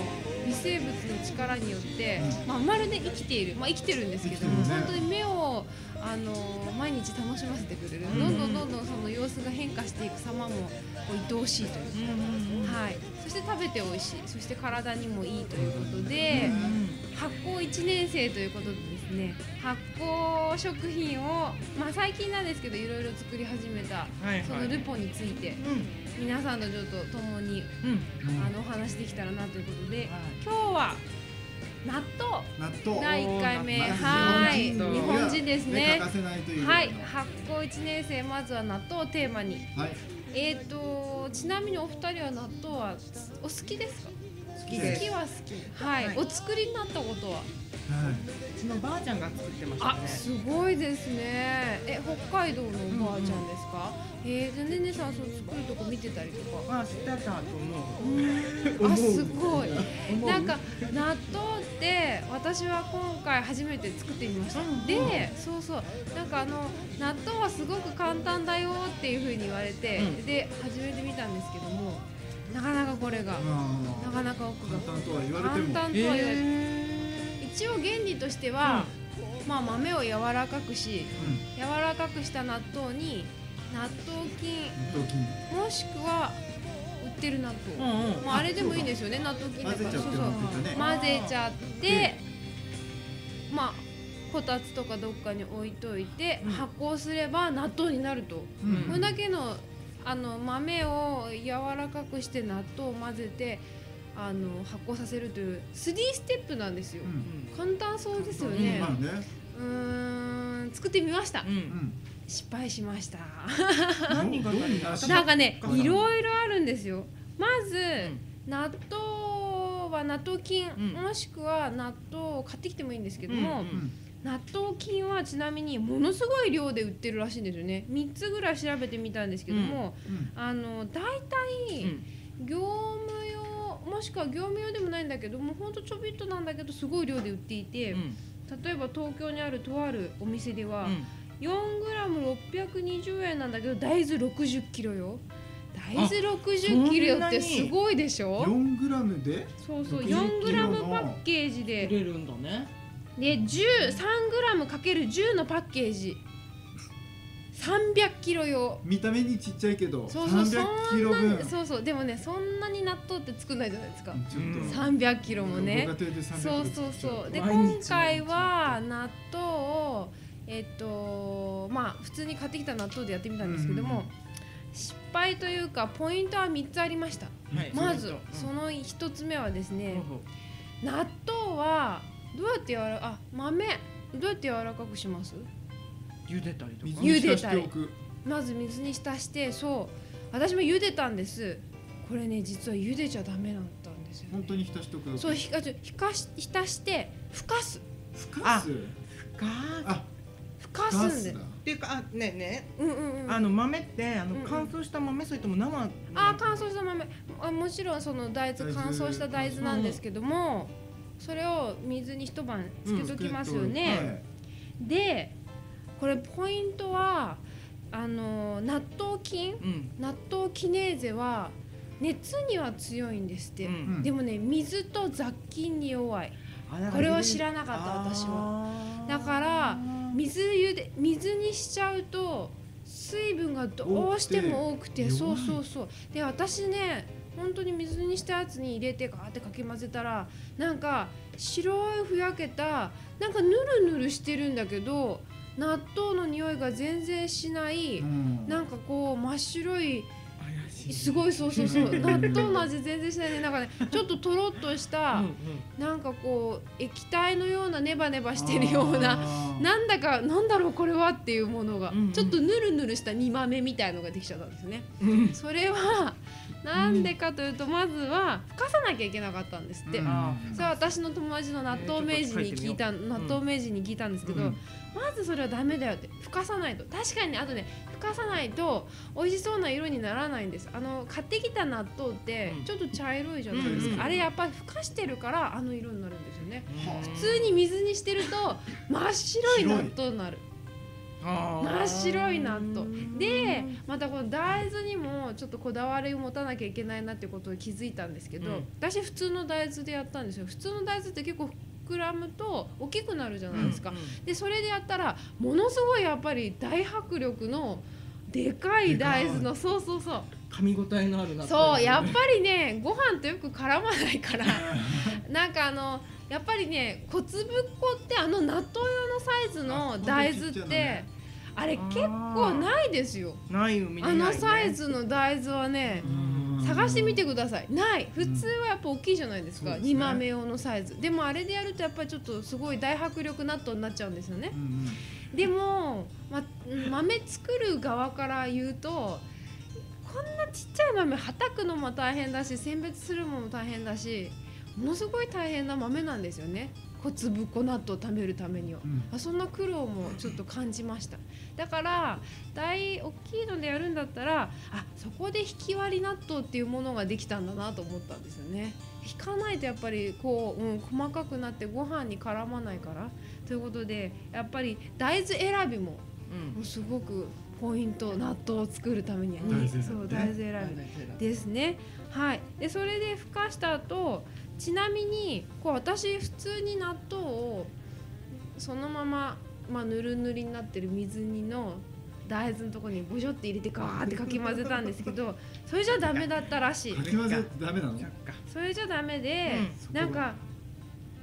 微生物の力によって、まあ、まるで生きている、まあ、生きてるんですけども、ね。本当に目をあの毎日楽しませてくれる、どんどんどんどんその様子が変化していく様もこう愛おしいというか、はい、そして食べて美味しい。そして体にもいいということで、発酵1年生ということでですね。発酵食品を、まあ、最近なんですけどいろいろ作り始めたはいそのルポについて皆さんとちょっと共にうん。うんうんあのお話できたらなということで今日は納豆。納豆。第1回目。はい。日本人ですね。はい。発酵1年生まずは納豆をテーマに。はい。えーとちなみにお二人は納豆はお好きですか？好き好です。きは好き。はい、はい。お作りになったことは？うちのばあちゃんが作ってましたね。あすごいですね。え北海道のおばあちゃんですか、えー、じゃあねねさんその作るとこ見てたりとか。あ知ってたと思う。あすごい。*laughs* なんか納豆って私は今回初めて作ってみました、うんでそうそう。なんかあの納豆はすごく簡単だよっていうふうに言われて、うん。で始めてみたんですけどもなかなかこれが、なかなか奥が。簡単とは言われても。簡単とは言われて、え一応原理としては、まあ豆を柔らかくしうん。柔らかくした納豆に納豆菌納豆菌。もしくは売ってる納豆、うんうん。まあ、あれでもいいんですよね納豆菌だからそうそう。混ぜちゃってまあこたつとかどっかに置いといて、うん。発酵すれば納豆になると、うん。これだけのあの豆を柔らかくして納豆を混ぜてあの発酵させるという3ステップなんですよ、うん。簡単そうですよね。うーん作ってみました、失敗しました。なんかねうんいろいろあるんですよまず、ん納豆は納豆菌、うんもしくは納豆を買ってきてもいいんですけども、納豆菌はちなみにものすごい量で売ってるらしいんですよね3つぐらい調べてみたんですけども、うんあの大体業務用もしくは業務用でもないんだけどもうほんとちょびっとなんだけどすごい量で売っていて、うん。例えば東京にあるとあるお店では、うん。4g620 円なんだけど大豆60キロよ。大豆あ60キロってすごいでしょ？4グラムで？そうそう60キロ 4g のパッケージ入でれるんだね。で 13g×10 のパッケージ300キロよ。見た目にちっちゃいけどそうそう300キロ分。そうそうでもねそんなに納豆って作んないじゃないですか。ちょっと。300キロもね。ご家庭で300そうそうそう。で今回は納豆をえっとまあ普通に買ってきた納豆でやってみたんですけども、うん失敗というかポイントは3つありました。はい。まずうん。その1つ目はですね納豆はどうやって柔らあ豆どうやって柔らかくします？茹でたりとか。水に浸しておく。まず水に浸してそう。私も茹でたんです。これね実は茹でちゃダメだったんですよ本当に浸しておくそうひかひかし浸してふかす。ふかす？かあふかガすんでっていうかあねえねうんうんうん。あの豆ってあのうんうん。乾燥した豆それとも生あ乾燥した豆。あもちろんその大豆大豆。乾燥した大豆なんですけども、それを水に一晩つけときますよね、でこれポイントはあの納豆菌うん。納豆キネーゼは熱には強いんですって、うん。でもね水と雑菌に弱い。これを知らなかった私は。だから水茹で水にしちゃうと水分がどうしても多くて多くてそうそうそう。で私ね本当に水にしたやつに入れてガーってかき混ぜたらなんか白いふやけたなんかぬるぬるしてるんだけど納豆の匂いが全然しない、うん。なんかこう真っ白いすごいそうそうそう *laughs* 納豆の味全然しないね。なんかねちょっととろっとした、なんかこう液体のようなネバネバしてるようななんだかなんだろうこれはっていうものが、うんうん。ちょっとぬるぬるした煮豆みたいのができちゃったんですね。うん。それはなんでかというとまずはふかさなきゃいけなかったんですって。うん。あそれは私の友達の納豆名人に聞いた、納豆名人に聞いたんですけど、うん。まずそれはダメだよって。ふかさないと。確かにねあとねふかさないと美味しそうな色にならないんです。あの買ってきた納豆ってうん。ちょっと茶色いじゃないですか、うん。うんあれやっぱりふかしてるからあの色になるんですよね。普普通に水にしてると真っ白い納豆になる真っ白い納豆でまたこの大豆にもちょっとこだわりを持たなきゃいけないなってことを気づいたんですけど、うん。私普通の大豆でやったんですよ。普通の大豆って結構膨らむと大きくなるじゃないですか、でそれでやったらものすごいやっぱり大迫力のでかい大豆のそうそうそう。噛み応えのある納豆。そうやっぱりねご飯とよく絡まないから。*laughs* なんかあのやっぱりね小粒っこってあの納豆用のサイズの大豆ってねあれ結構ないですよ。ない海にない、あね、のサイズの大豆はね探してみてください。ない。普通はやっぱ大きいじゃないですか、そうですね。煮豆用のサイズ。でもあれでやるとやっぱりちょっとすごい大迫力納豆になっちゃうんですよね。でも、ま、豆作る側から言うとこんなちっちゃい豆はたくのも大変だし選別するのも大変だしものすごい大変な豆なんですよね小粒粉納豆を食べるためには、うん。あそんな苦労もちょっと感じました。だから大大きいのでやるんだったらあそこで引き割り納豆っていうものができたんだなと思ったんですよね。引かないとやっぱりこう、うん、細かくなってご飯に絡まないから。ということでやっぱり大豆選びももうすごくポイント納豆を作るためにはね。そう大豆選びですね。はい。でそれでふかした後、ちなみにこう私普通に納豆をそのまままあぬるぬりになってる水煮の大豆のところにボジョって入れてガーってかき混ぜたんですけど、*laughs* それじゃダメだったらしい。か。き混ぜってダメなの？それじゃダメで、うん。なんか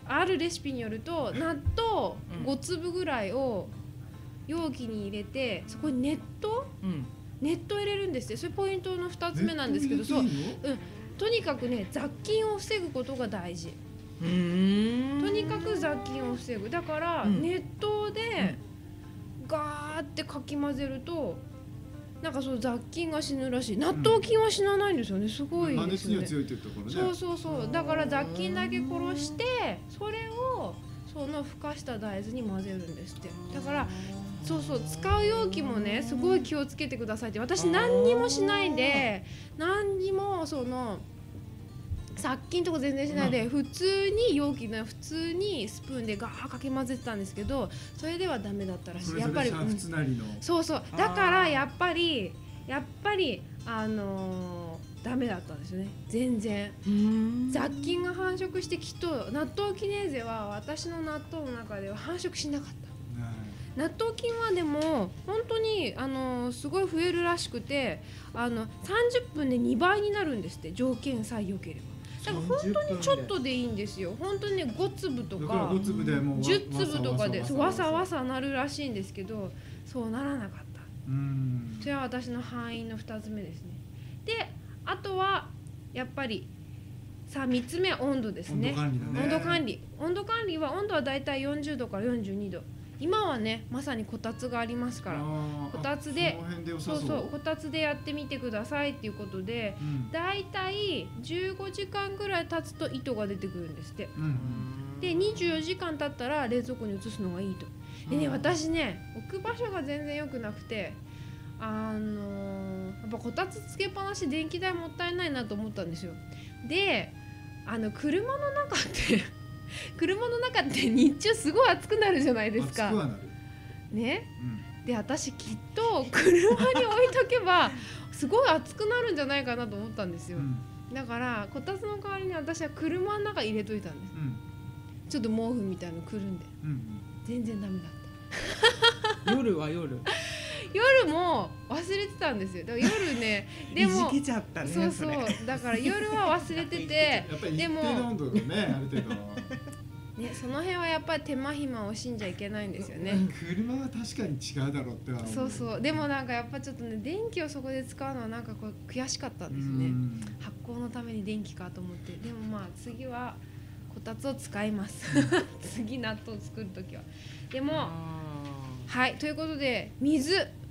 あるレシピによると納豆5粒ぐらいを容器に入れてそこに熱湯？うん。熱湯入れるんですって。それポイントの2つ目なんですけどそう熱湯入れていいの？とにかくね雑菌を防ぐことが大事。とにかく雑菌を防ぐ。だからうん。熱湯でガーってかき混ぜるとなんかそう雑菌が死ぬらしい。納豆菌は死なないんですよね。すごいまあですよねね。そうそうそう。だから雑菌だけ殺してそれをそのふかした大豆に混ぜるんですって。だからそうそう使う容器もねすごい気をつけてくださいって。私何にもしないで何にもその殺菌とか全然しないで普通に容器の普通にスプーンでガーかき混ぜてたんですけどそれではダメだったらしそいやっぱりれぞれ煮沸なりの。そうそう。だからやっぱりやっぱりあのーダメだったんですよね。全然。雑菌が繁殖してきっと納豆キネーゼは私の納豆の中では繁殖しなかった納豆菌はでも本当にあのーすごい増えるらしくてあの30分で2倍になるんですって条件さえ良ければ。だから本当にちょっとでいいんですよ。本当にね5粒とだからか5粒でもうわ10粒とかでわさわささなるらしいんですけどそうならなかった。うん。それは私の範囲の2つ目ですね。であとはやっぱりさあ3つ目は温度です温度ね管理だね。温度管理。温度管理は温度はだいたい40度から42度今はねまさにこたつがありますから。こたつであそう？そうこたつでやってみてくださいっていうことでうん。だいたい15時間ぐらい経つと糸が出てくるんですって。うんで24時間経ったら冷蔵庫に移すのがいいと。でねうん。私ね置く場所が全然良くなくてあのーやっぱこたつつけっぱなし電気代もったいないなと思ったんですよ。であの車の中って車の中って日中すごい暑くなるじゃないですか。熱くはなる。ね？うん。で私きっと車に置いとけばすごい暑くなるんじゃないかなと思ったんですよ、うん。だからこたつの代わりに私は車の中入れといたんです。うん。ちょっと毛布みたいのくるんで。うん。全然ダメだった。*laughs* 夜は夜夜も忘れてたんですよ。夜ね *laughs* でもいじけちゃったねそうそうれ。だから夜は忘れてて *laughs* でもねその辺はやっぱり手間暇を惜しんじゃいけないんですよね。車は確かに違うだろうってそうそう。でもなんかやっぱちょっとね電気をそこで使うのはなんかこう悔しかったんですね。うん。発酵のために電気かと思って。でもまあ次はこたつを使います。*laughs* 次納豆を作る時は。でもはいということで水。うん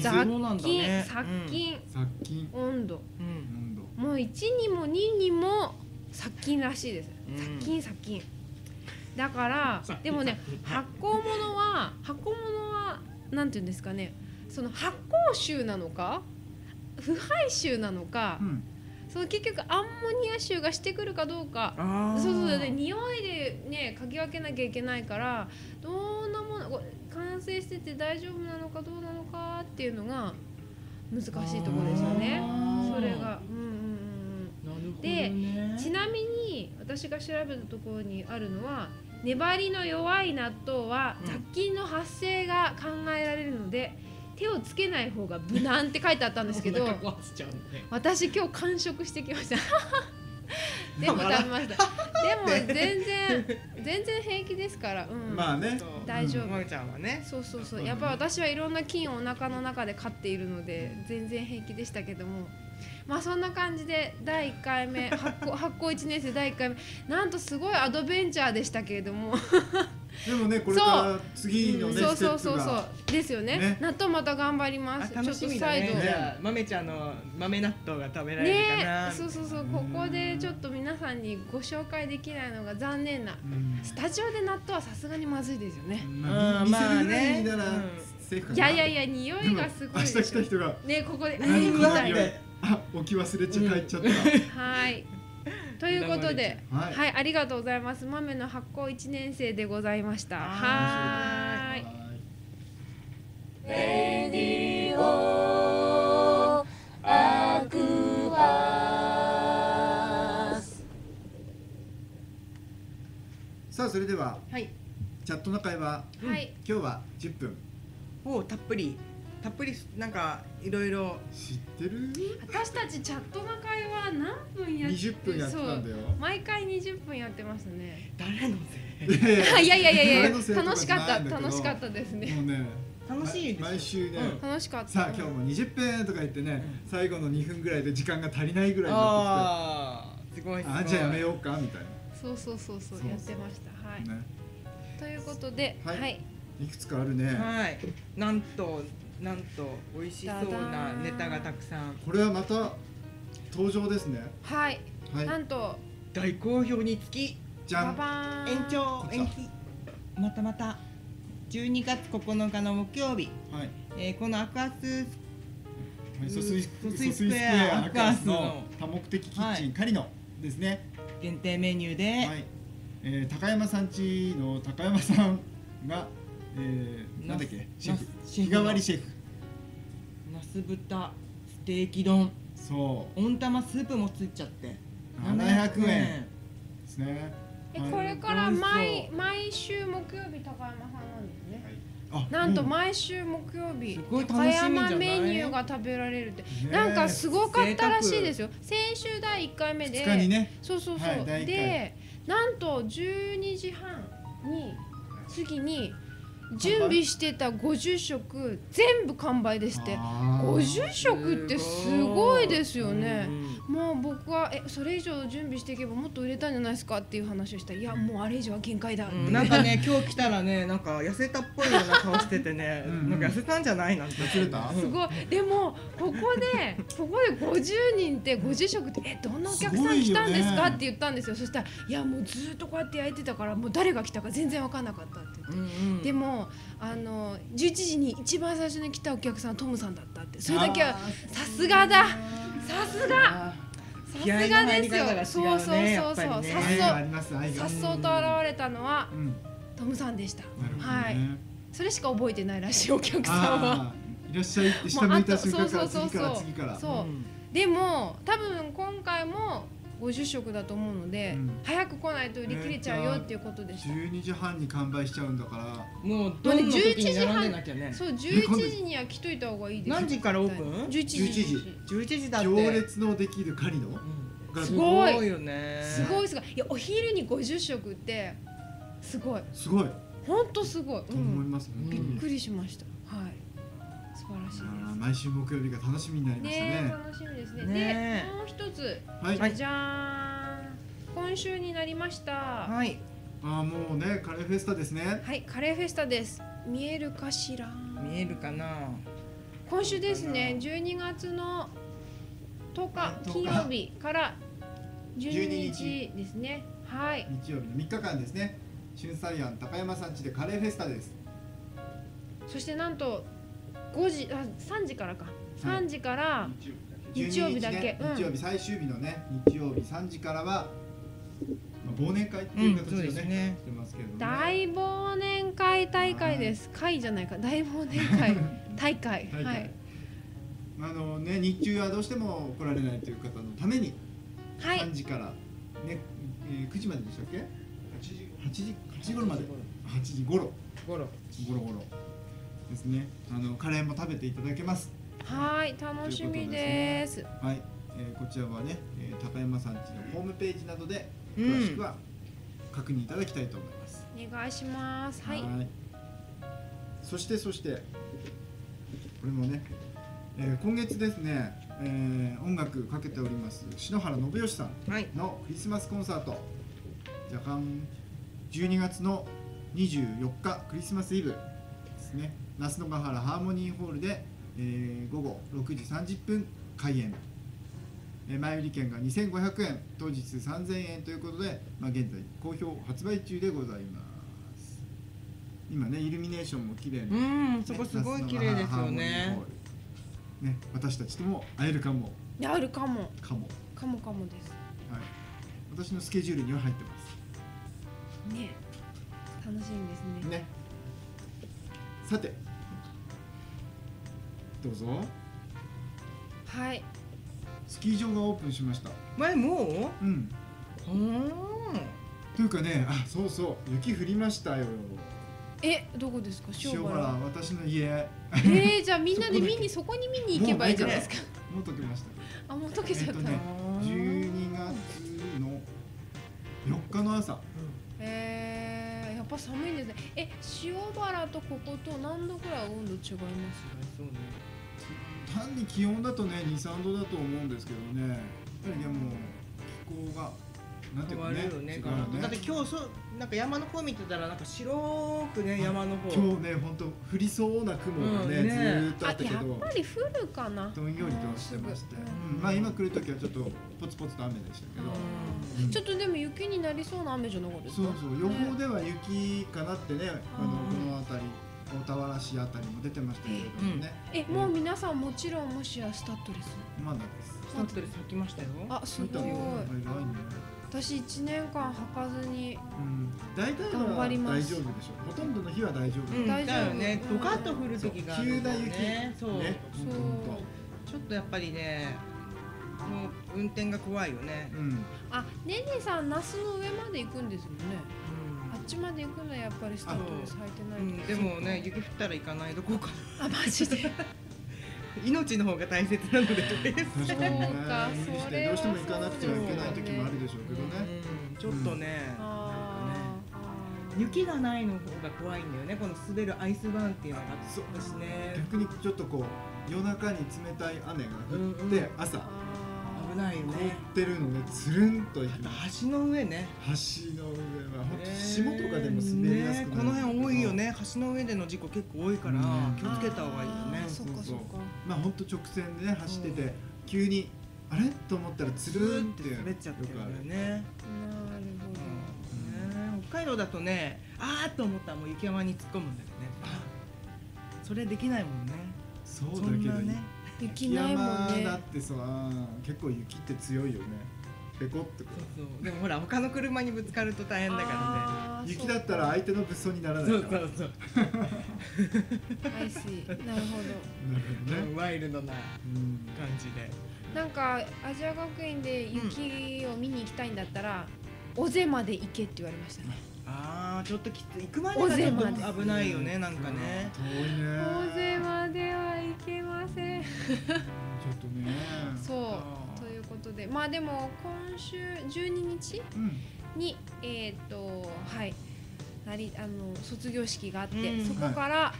雑そうなんだ菌、ね。殺菌、殺菌。温度。もう1にも2にも殺菌らしいです。うん。殺菌殺菌。だからでもね発酵物は発酵物はなんていうんですかね。その発酵臭なのか腐敗臭なのか、うん。その結局アンモニア臭がしてくるかどうか。そうそう。で匂いでね嗅ぎ分けなきゃいけないからどんなもの完成してて大丈夫なのかどうなのかっていうのが難しいところですよね。それが。うんうんうんでね。ちなみに私が調べたところにあるのは粘りの弱い納豆はうん雑菌の発生が考えられるので、手をつけない方が無難って書いてあったんですけど *laughs* 私今日完食してきました全部食べました。でも全然全然平気ですから、うん。まあね。大丈夫。まるちゃんはね。そうそうそう。やっぱり私はいろんな菌をお腹の中で飼っているので全然平気でしたけども。まあそんな感じで第1回目発酵発酵1年生第1回目。なんとすごいアドベンチャーでしたけれどもでもねこれから次のねそうステップそうそうそがう。ですよね。ね。納豆また頑張りまあす楽しみだちょっと再度ねじゃあ豆ちゃんの豆納豆が食べられるかねなそうそうそう。ここでちょっと皆さんにご紹介できないのが残念な。うん。スタジオで納豆はさすがにまずいですよね。まあね。いやいやいや匂いがすごい明日ですよ来た人がねここで何みたいなあ置き忘れちゃ帰っちゃった。はい。ということで、ははいい、ありがとうございます。豆の発酵一年生でございました。はーい。さあそれでははいチャットの会話はい。今日は10分おたっぷりたっぷりなんかいろいろ。知ってる？私たちチャットの会話何分やって20分やってたんだよ。毎回20分やってましたね。誰のあい？やいやいやいやいとか楽しかった。楽しかったですね。もうね楽しいですよ。毎週ね。うん楽しかった。さあ今日も20分とか言ってね最後の2分ぐらいで時間が足りないぐらいになああすごいすごい。ってきてあじゃあやめようかみたいそうそうそうそうそうやってました。はい。なね。ということで、ははいい。いくつかあるね。はい。なんとなんと美味しそうなネタがたくさん。これはまた登場ですね。はい。はい。なんと。大好評につき。バじゃん。バーン。延長。延期。またまた。12月9日の木曜日、はい。えーこのアクアス。ソスイスソスイスソスイスクエアアアクアスの。多目的キッチンはいカリノですね。限定メニューで、はい、えー、高山さんちの高山さんが、えー、なんだっけ？シェフ。日シェフの替わりシェフ。ナス豚ステーキ丼。そ温玉スープもついちゃって。う700円。ですね。はい。えこれから美毎毎週木曜日高山さんなんですね。あなんと毎週木曜日高山メニューが食べられるって、ねなんかすごかったらしいですよ。先週第1回目で。2日にね。そうそうそう、はいでなんと12時半に次に準備してた50食全部完売でして。あー。50食ってすごいですよね。うんもう僕はえそれ以上準備していけばもっと売れたんじゃないですかっていう話をしたらいやもうあれ以上は限界だって、うん。なんかね今日来たらねなんか痩せたっぽいような顔しててねうん。なんか痩せたんじゃないなんて痩せた。すごい。でもここで *laughs* ここで50人って50食ってえどんなお客さん来たんですかって言ったんですよ。そしたらいやもうずっとこうやって焼いてたからもう誰が来たか全然分かんなかったって言って。うんうん。でもあの11時に一番最初に来たお客さんはトムさんだったって。それだけはさすがだ。さすが。さすがですよ。ねそうそうやそうそう。ね。さっそさっそうと現れたのはうん。トムさんでした。ね。はい。それしか覚えてないらしいお客さんは。あいらっしゃいって下向いた瞬間からもうあとそうそうそう次から次からそうでも多分今回も50食だと思うので、うん。早く来ないと売り切れちゃうよっていうことでした、12時半に完売しちゃうんだから。もうどんの時に並んでなきゃね。そう今度11時には来といた方がいいです何時からオープン？11時。11時。11時だって。行列のできるカリノがすごいよね。すごいすごい。いやお昼に50食ってすごい。すごい。ほんとすごい、とうん、思います、びっくりしました。はい。素晴らしいあー毎週木曜日が楽しみになりですましたね。ね楽しみですね。ねでもう一つはい、はいじゃーん今週になりました。ははい。あーもうねカレーフェスタですね。いカレーフェスタです。見えるかしら見えるかな？今週ですね12月の10日10日。金曜日から12 12日ですね。はい。日。曜日の3日間ですね。春サリアン高山さん家でカレーフェスタです。そしてなんと5時あ3時からか。3時から日曜日だけ。12うん。日曜日最終日のね日曜日3時からは、まあ、忘年会っていう形でね,、ですね。してますけれど大忘年会大会です。会じゃないか。*laughs* 大忘年会。大会。はい。あのね日中はどうしても来られないという方のためにはい。3時からね、えー9時まででしたっけ？8時。8時8時頃まで。8時頃。ゴロゴロゴロですね。あのカレーも食べていただけます。はい楽しみです。はい、えーこちらはね、えー高山さんちのホームページなどでうん。詳しくは確認いただきたいと思います、お願いします。はい。そしてそしてこれもね、えー今月ですね、えー音楽かけております篠原信義さんはい。のクリスマスコンサート。若干12月の24日クリスマスイブですね那須野ヶ原ハーモニーホールで、えー午後6時30分開演。えー前売り券が2500円当日3000円ということで、まあ、現在好評発売中でございます。今ねイルミネーションも綺麗な、うねんそこすごい綺麗ですよね。ね私たちとも会えるかも。いやあるかも。かも。かもかもです。はい。私のスケジュールには入ってます。ね楽しみですね。ね。さてどうぞ。はい。スキー場がオープンしました。前もう？ん。ううん。というかねあそうそう。雪降りましたよ。えどこですか？塩原塩原私の家。えー、じゃあみんなで見に *laughs* そこに見に行けばいいじゃないですか。もう溶けました。あもう溶けちゃった、えっとね12月の4日の朝。えー、やっぱ寒いんですね。え塩原とここと何度くらい温度違います？そうね単に気温だとね23度だと思うんですけどね。やっぱりでも気候がなんていうかねね違うガラッとだって今日そうなんか山の方見てたらなんか白くね山の方。今日ね本当降りそうな雲がね,、うんねずーっとあったけど。っぱり降るかな。どんよりとしてまして、うん。うん。まあ今来る時はちょっとポツポツと雨でしたけど、うん。ちょっとでも雪になりそうな雨じゃなかったですか？そうそう。予報では雪かなってね、あのうん。この辺り大田原市あたりも出てましたけれどもね、えもう皆さんもちろんもしやスタッドレス？まだです。スタッドレス履きましたよ。あすごい。偉いね私1年間履かずにうん、大体は大丈夫でしりますょほとんどの日は大丈夫、うん、大丈夫。ね。ドカッと降る時があるんだよ急な雪ね。そう、ねそうちょっとやっぱりねもう運転が怖いよね。うん。あねねさん那須の上まで行くんですよねちまで行くのはやっぱりスタッドレス履いてないうん、でもね雪降ったら行かないどこうかな。あマジで？*laughs* 命の方が大切なのでとりあえず。確かにねそうかそれどうしても行かなくてはいけない時もあるでしょうけどね。うんちょっとね、あーあー。雪がないの方が怖いんだよねこの滑るアイスバーンっていうのが。そう私ね。逆にちょっとこう夜中に冷たい雨が降って、うんうん。朝。あ危ないよ凍ねってるのでつるんと橋の上ね。橋の上霜とかでも滑りやすくこの辺多いよね。橋の上での事故結構多いからうん。気をつけた方がいいよね。そっかそっかまあ本当直線でね走ってて、急にあれ？と思ったらつるんって滑っちゃってるんだよね、なる。ほどね北海道だとねあーっと思ったらもう雪山に突っ込むんだけどねそれできないもんね。そうそだけどね。雪ないもんね。山だってさ結構雪って強いよねペコってこそうそう。でもほら他の車にぶつかると大変だからあーと雪だったら相手の物騒にならねないからそうそう。アイスなるほど。なるほどね。うんワイルドなうん。感じで。なんかアジア学院で雪を見に行きたいんだったら、尾瀬まで行けって言われましたね。ああちょっときつい。行くまでがちょっ尾瀬まと危ないよねなんかね。遠いね。尾瀬までは行けません。ちょっとね。そうことでまあでも今週12日うん。にえっ、とはいなりあの卒業式があって、うん。そこから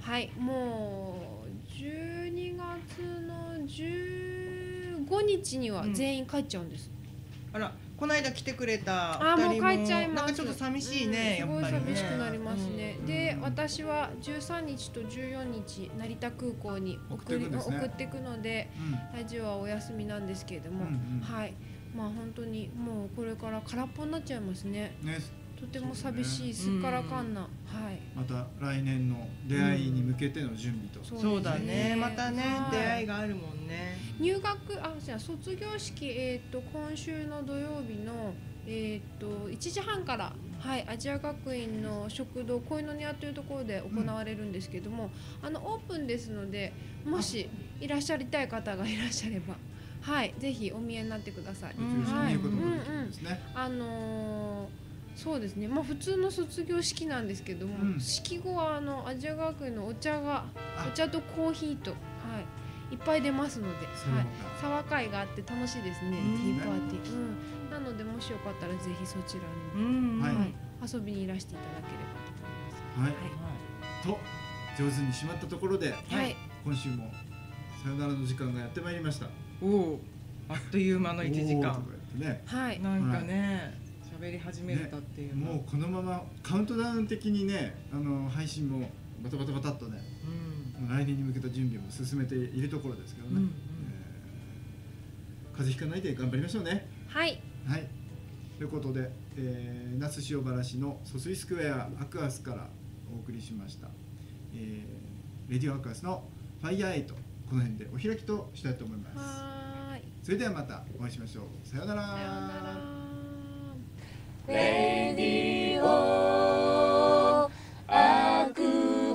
はい、もう12月の15日には全員帰っちゃうんです、あらこの間来てくれたあー二人もう帰っちゃいます。なんかちょっと寂しいね、うんやっぱりね。すごい寂しくなりますね、うん。で私は13日と14日成田空港に送り送っていくんですね。送っていくのでうん。ラジオはお休みなんですけれども、うんうん。はい。まあ本当にもうこれから空っぽになっちゃいますね。ねとても寂しい、すっからかんな、はい。また来年の出会いに向けての準備と。そうそうだね。またね、はい出会いがあるもんね。入学あじゃあ卒業式えっ、と今週の土曜日のえっ、と1時半からはいアジア学院の食堂恋の庭というところで行われるんですけども、あのオープンですのでもしいらっしゃりたい方がいらっしゃればはい。ぜひお見えになってください。卒業式はい見ることができるんですねあのーそうですね。まあ普通の卒業式なんですけども、うん。式後はあのアジア学院のお茶があ。お茶とコーヒーとはい。いっぱい出ますので、はい、沢会があって楽しいですね。テうん。ィーパーティー、うん、なのでもしよかったらぜひそちらうに、ん。はい。はい、遊びにいらしていただければはい。と上手にしまったところでと思いますはい、はい今週もさよならの時間がやってまいりました。おおあっという間の1時間。ね。はい。なんかね喋、り始めれたっていうの。もうこのままカウントダウン的にねあの配信もバタバタバタっとねうん。来年に向けた準備も進めているところですけどね、うんうん。えー風邪ひかないで頑張りましょうね。はい、はい。ということで、えー、那須塩原市の疎水スクエアアクアスからお送りしました、えー、レディオアクアスのファイヤーエイト。この辺でお開きとしたいと思います。それではまたお会いしましょう。さようなら Lady O, aku